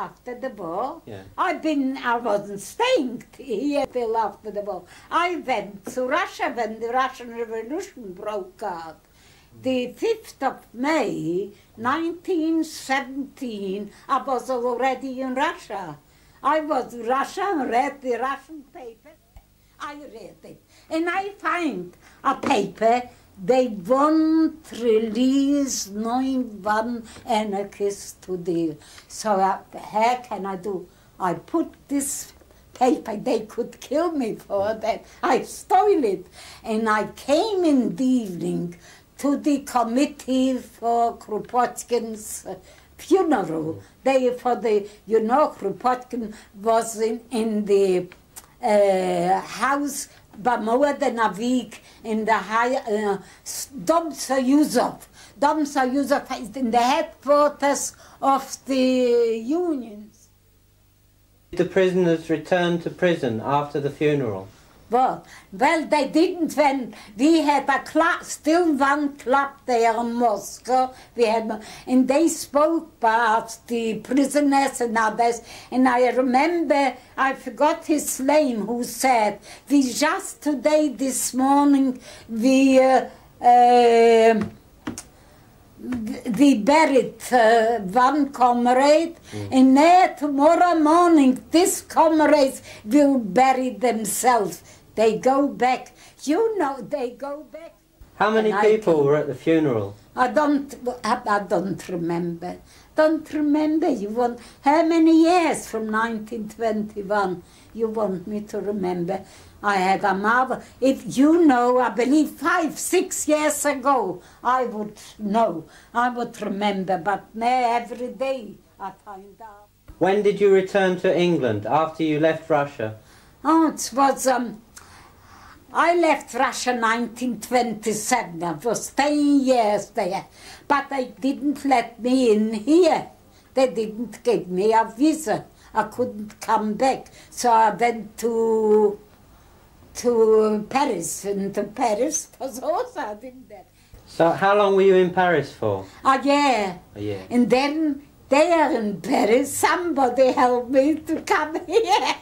after the war. Yeah. I've been, I wasn't staying here till after the war. I went to Russia when the Russian Revolution broke out. The 5th of May, 1917, I was already in Russia. I was Russian, read the Russian paper. I read it. And I find a paper they won't release knowing one anarchist today. So uh, how can I do? I put this paper, they could kill me for that. I stole it. And I came in the evening to the committee for Kropotkin's funeral. They, for the, you know, Kropotkin was in, in the uh, house a week in the high, uh, Dom Soyuzov. Dom is in the headquarters of the unions. The prisoners returned to prison after the funeral? Well, well, they didn't when we had a club, still one club there in Moscow. We had, and they spoke about the prisoners and others. And I remember, I forgot his name, who said, "We just today, this morning, we." Uh, uh, we buried uh, one comrade, and there tomorrow morning this comrades will bury themselves. They go back. You know, they go back. How many And people came- were at the funeral? I don't. I, I don't remember. Don't remember. You want how many years from 1921? You want me to remember? I had a mother. If you know, I believe five, six years ago, I would know. I would remember. But now every day I find out. When did you return to England after you left Russia? Oh, it was, um, I left Russia 1927. I was 10 years there. But they didn't let me in here. They didn't give me a visa. I couldn't come back. So I went to to Paris. And to Paris was also I did that. So how long were you in Paris for? Oh, yeah. A year. And then there in Paris, somebody helped me to come here.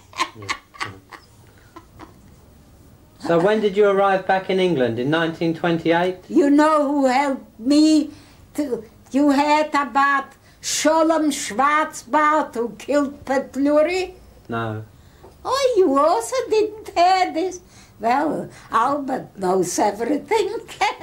So when did you arrive back in England? In 1928? You know who helped me to, you heard about Sholem Schwartzbard who killed Petliura? No. Oh, you also didn't hear this? Well, Albert knows everything.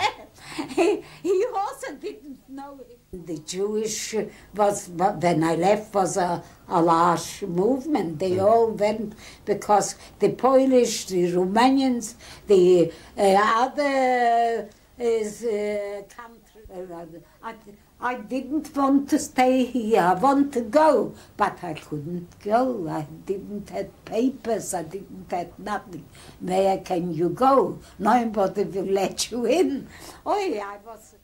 he, he also didn't know it. The Jewish was, when I left, was a, a large movement. They all went because the Polish, the Romanians, the uh, other is, uh, country, uh, I, I didn't want to stay here. I want to go, but I couldn't go. I didn't have papers. I didn't have nothing. Where can you go? Nobody will let you in. Oh, yeah, I was.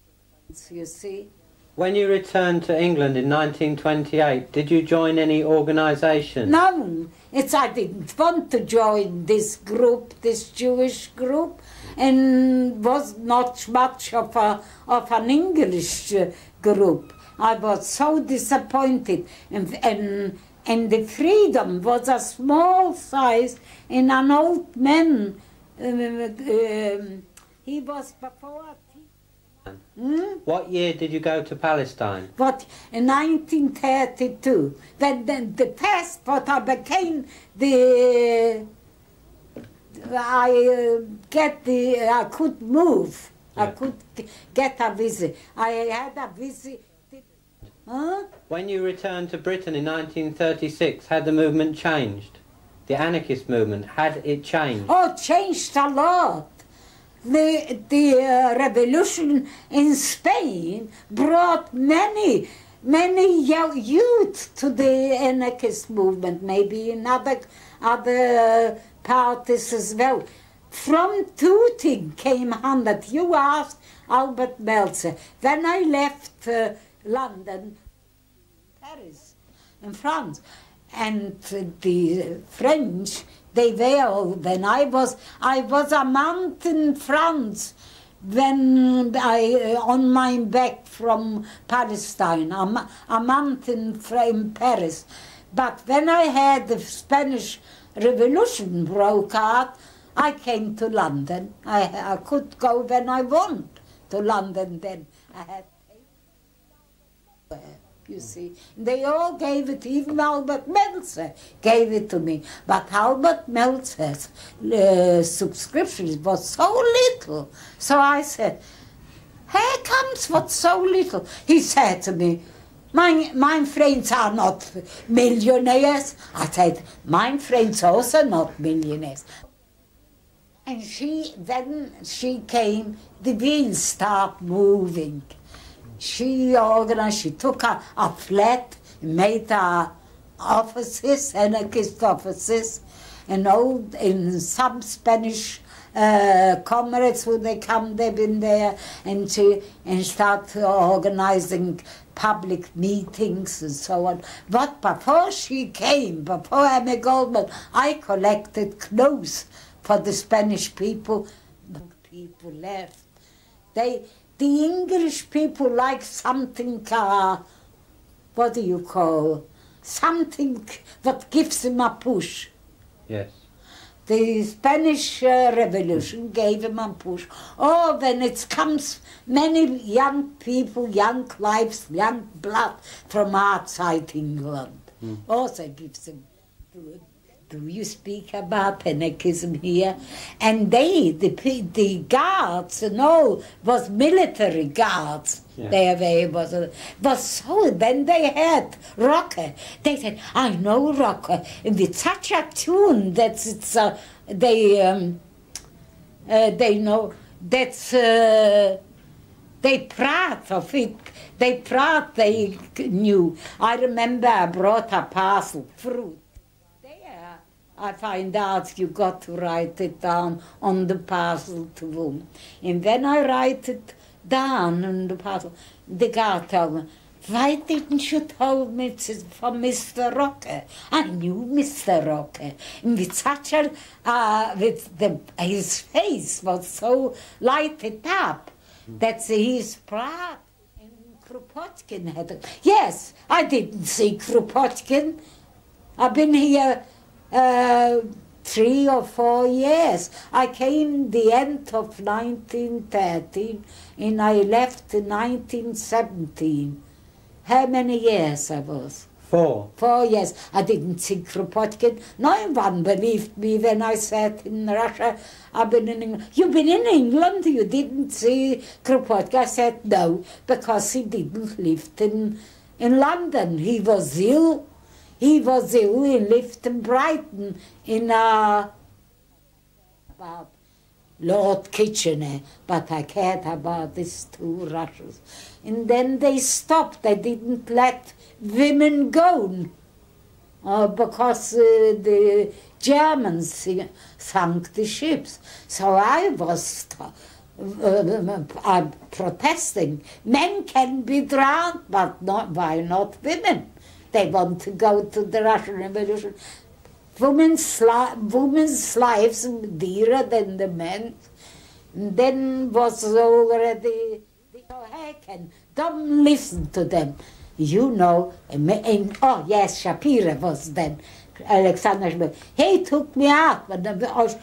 You see. When you returned to England in 1928, did you join any organisation? No, it's I didn't want to join this group, this Jewish group, and was not much of a of an English group. I was so disappointed, and and and the freedom was a small size, and an old man. um, um, he was before. Hmm? What year did you go to Palestine? What in 1932, when then the passport I became the I uh, get the I could move. I could get a visa. I had a visa. Huh? When you returned to Britain in 1936, had the movement changed? The anarchist movement, had it changed? Oh, changed a lot. The, the uh, revolution in Spain brought many, many young youth to the anarchist movement, maybe in other, other parties as well. From Tooting came 100. You asked Albert Meltzer. Then I left uh, London, Paris, in France, and the French, they were, when I was, I was a month in France when I, on my back from Palestine, a, a month in, in Paris. But when I had the Spanish Revolution broke out, I came to London. I, I could go when I want to London then. I had you see. They all gave it, even Albert Meltzer gave it to me. But Albert Meltzer's uh, subscription was so little. So I said, here comes what's so little. He said to me, my, my friends are not millionaires. I said, my friends also not millionaires. And she, then she came, the wheels start moving. She organized, she took a, a flat, made a offices, anarchist offices, and old, in some Spanish uh, comrades who they come, they've been there, and she, and start organizing public meetings and so on. But before she came, before Emma Goldman, I collected clothes for the Spanish people. The people left. They, the English people like something, uh, what do you call, something that gives them a push. Yes. The Spanish uh, Revolution gave them a push. Oh, when it comes, many young people, young lives, young blood from outside England Mm. also gives them. Do you speak about anarchism here? And they, the, the guards all, was military guards. Yeah. There they was. Was so when they had Rocker, they said, "I know Rocker," and with such a tune that it's uh, they um, uh, they know that's uh, they proud of it. They proud they knew. I remember I brought a parcel fruit. I find out you got to write it down on the parcel to whom. And when I write it down on the parcel, the guy told me, why didn't you tell me it's from Mr. Rocker? I knew Mr. Rocker. And with such a, uh, with the, his face was so lighted up that he's proud. And Kropotkin had. Yes, I didn't see Kropotkin. I've been here uh, three or four years. I came the end of 1913 and I left in 1917. How many years I was? Four. Four years. I didn't see Kropotkin. No one believed me when I said in Russia, I've been in England. You've been in England, you didn't see Kropotkin. I said no, because he didn't live in, in London. He was ill. He was ill. He lived in Brighton in a about Lord Kitchener, but I cared about these two Russians. And then they stopped. They didn't let women go uh, because uh, the Germans sunk the ships. So I was uh, uh, protesting. Men can be drowned, but not, why not women? They want to go to the Russian Revolution. Women's, sli- women's lives are dearer than the men. Then was already, so heck, don't listen to them. You know, oh yes, Shapira was then, Alexander. He took me out, uh,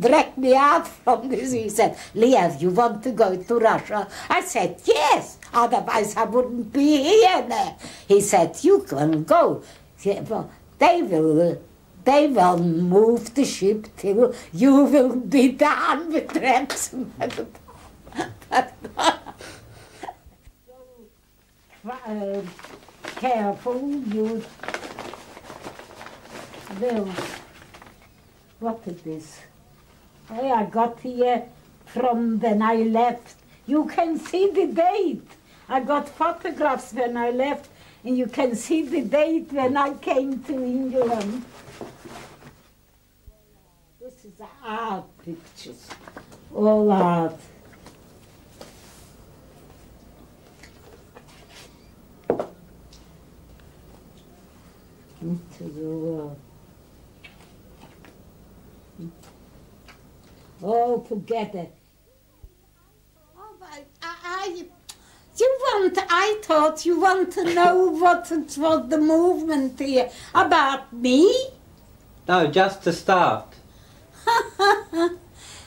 dragged me out from this. He said, Leah, you want to go to Russia? I said, yes, otherwise I wouldn't be here now. He said, you can go. They will, they will move the ship till you will be done with ransom. uh, careful, you will. What is this? I got here from when I left. You can see the date. I got photographs when I left, and you can see the date when I came to England. This is art pictures, all art. Into the world. All together. Oh, but I, I, You want, I thought you want to know what it was the movement here about me? No, just to start.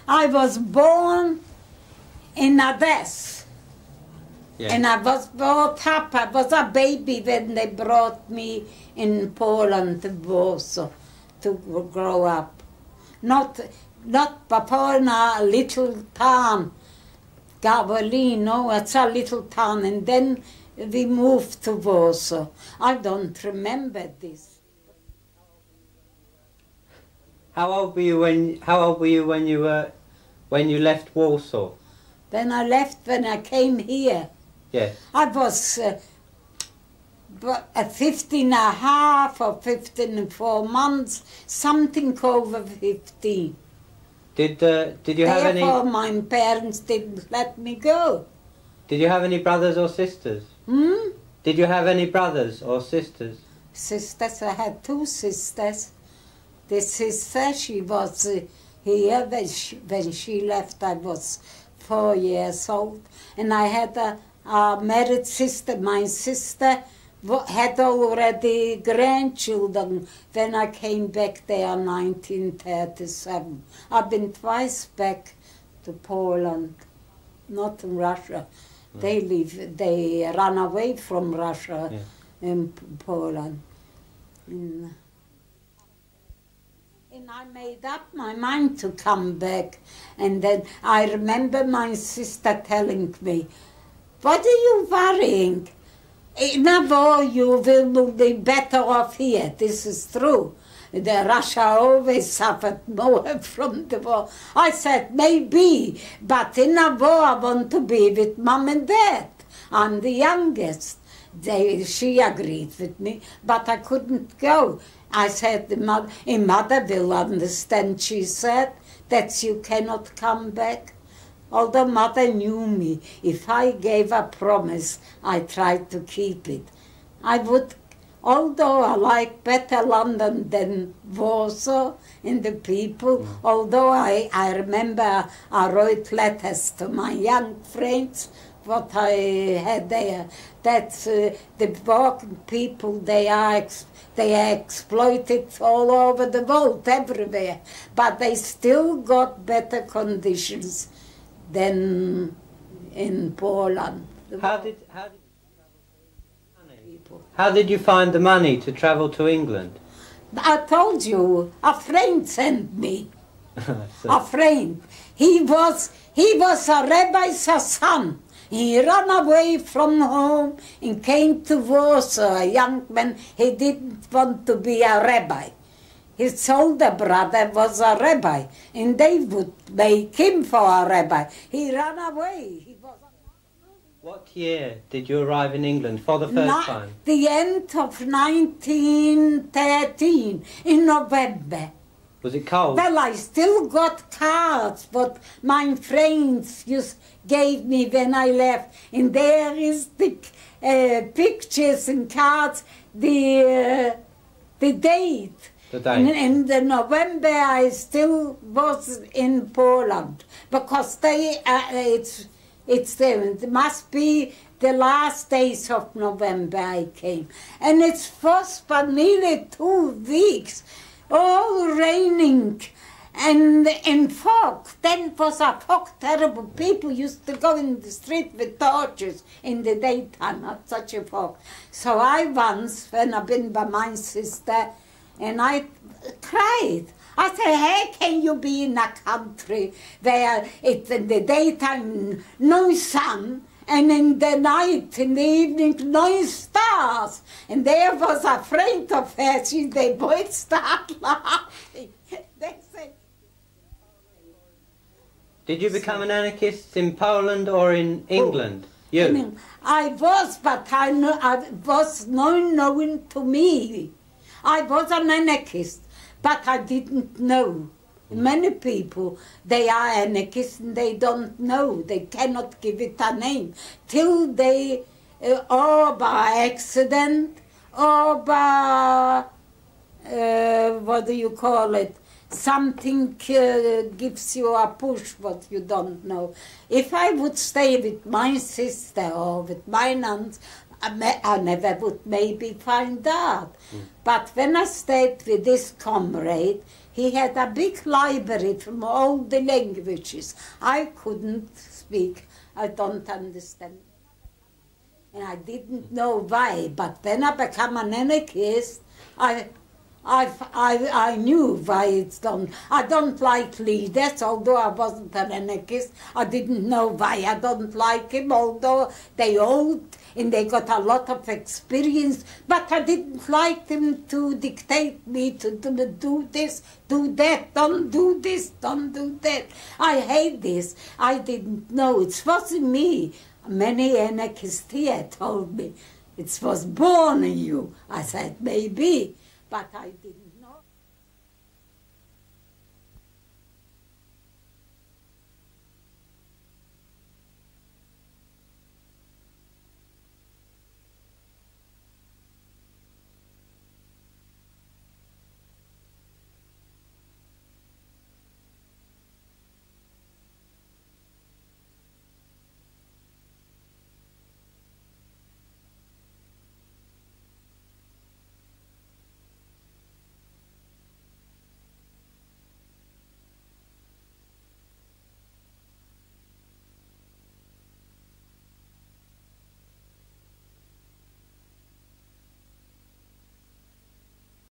I was born in Odessa. Yeah. And I was brought up, I was a baby when they brought me in Poland to Warsaw to grow up. Not, not Papona, a little town, Gavolino, it's a little town, and then we moved to Warsaw. I don't remember this. How old were you when How old were you when you were when you left Warsaw? When I left, when I came here, Yes. I was uh, but at 15 and a half or 15 and four months, something over 15. Did uh, Did you have any Therefore, my parents didn't let me go. Did you have any brothers or sisters? Hmm? Did you have any brothers or sisters? Sisters, I had two sisters. The sister, she was uh, here when she, when she left, I was four years old. And I had a, a married sister. My sister had already grandchildren when I came back there in 1937. I've been twice back to Poland, not in Russia. They live, they ran away from Russia Yeah. in Poland. And, uh, and I made up my mind to come back. And then I remember my sister telling me, What are you worrying? In a war, you will be better off here. This is true. The Russia always suffered more from the war. I said, maybe, but in a war, I want to be with mom and dad. I'm the youngest. They, she agreed with me, but I couldn't go. I said, the mother, mother will understand, she said, that you cannot come back. Although mother knew me, if I gave a promise, I tried to keep it. I would, although I like better London than Warsaw and the people, although I, I remember I wrote letters to my young friends, what I had there, that uh, the working people, they are, ex- they are exploited all over the world, everywhere, but they still got better conditions than in Poland. How did How did. How did you find the money to travel to England? I told you, a friend sent me. A friend. He was he was a rabbi's son. He ran away from home and came to Warsaw, a young man. He didn't want to be a rabbi. His older brother was a rabbi, and they would make him for a rabbi. He ran away. He was What year did you arrive in England for the first Ni- time? the end of 1913 in November. Was it cold? Well, I still got cards, but my friends just gave me when I left. And there is the uh, pictures and cards, the, uh, the date. Date. In, the November, I still was in Poland because they, uh, it's, it's there. It must be the last days of November I came. And it's was for nearly two weeks, all raining and in fog. Then was a fog terrible. People used to go in the street with torches in the daytime, not such a fog. So I once, when I've been by my sister, and I cried. I said, hey, can you be in a country where it's in the daytime no sun and in the night, in the evening, no stars? And there was a friend of hers, she, they both started laughing. They said, Did you become an anarchist in Poland or in England? I You. mean, I was, but I, know, I was not known to me. I was an anarchist, but I didn't know. Many people, they are anarchists and they don't know. They cannot give it a name till they, uh, or by accident, or by, uh, what do you call it, something uh, gives you a push what you don't know. If I would stay with my sister or with my nuns, I, may, I never would maybe find out. Mm. But when I stayed with this comrade, he had a big library from all the languages. I couldn't speak. I don't understand. And I didn't know why. But when I became an anarchist, I I, I, I knew why it's done. I don't like leaders, although I wasn't an anarchist. I didn't know why I don't like him, although they old and they got a lot of experience. But I didn't like them to dictate me to, to do this, do that, don't do this, don't do that. I hate this. I didn't know. It wasn't me. Many anarchists here told me, it was born in you. I said, maybe but I didn't.